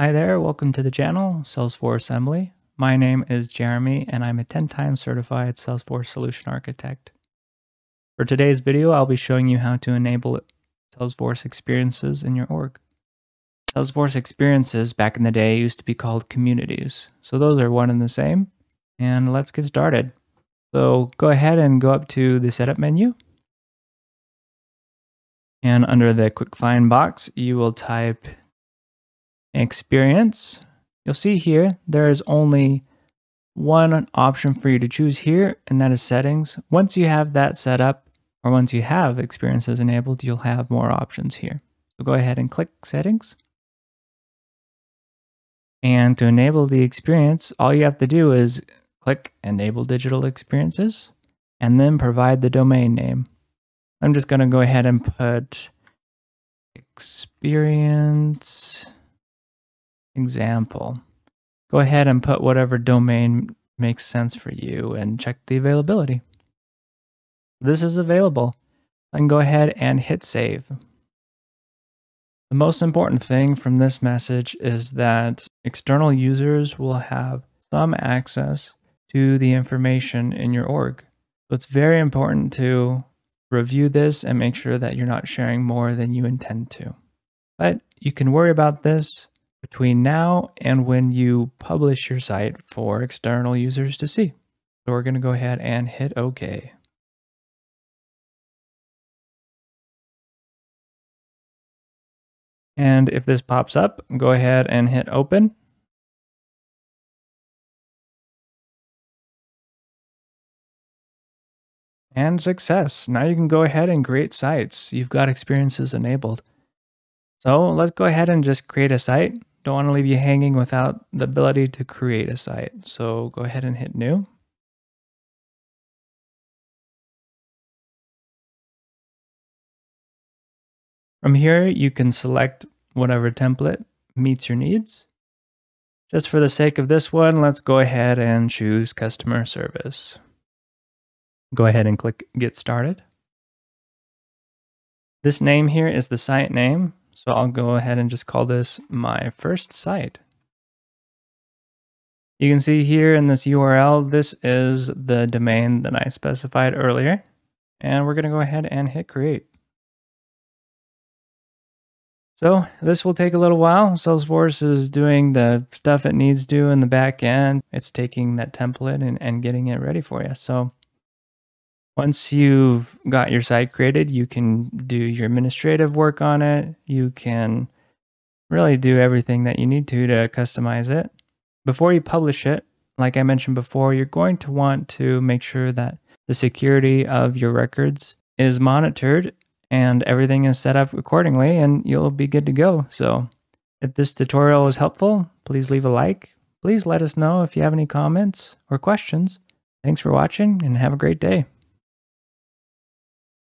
Hi there, welcome to the channel, Salesforce Emily. My name is Jeremy and I'm a 10 times certified Salesforce Solution Architect. For today's video, I'll be showing you how to enable Salesforce experiences in your org. Salesforce experiences back in the day used to be called communities. So those are one and the same. And let's get started. So go ahead and go up to the setup menu. And under the quick find box, you will type experience, you'll see here there is only one option for you to choose here, and that is settings. Once you have that set up, or once you have experiences enabled, you'll have more options here. So go ahead and click settings. And to enable the experience, all you have to do is click enable digital experiences and then provide the domain name. I'm just going to go ahead and put experience example. Go ahead and put whatever domain makes sense for you and check the availability. This is available. I can go ahead and hit save. The most important thing from this message is that external users will have some access to the information in your org. So it's very important to review this and make sure that you're not sharing more than you intend to. But you can worry about this between now and when you publish your site for external users to see. So we're going to go ahead and hit OK. And if this pops up, go ahead and hit open. And success. Now you can go ahead and create sites. You've got experiences enabled. So let's go ahead and just create a site. Don't want to leave you hanging without the ability to create a site. So go ahead and hit new. From here, you can select whatever template meets your needs. Just for the sake of this one, let's go ahead and choose customer service. Go ahead and click get started. This name here is the site name. So I'll go ahead and just call this my first site. You can see here in this URL, this is the domain that I specified earlier. And we're going to go ahead and hit create. So this will take a little while. Salesforce is doing the stuff it needs to in the back end. It's taking that template and, and getting it ready for you. So once you've got your site created, you can do your administrative work on it. You can really do everything that you need to to customize it. Before you publish it, like I mentioned before, you're going to want to make sure that the security of your records is monitored and everything is set up accordingly and you'll be good to go. So if this tutorial was helpful, please leave a like. Please let us know if you have any comments or questions. Thanks for watching and have a great day.